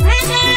Brother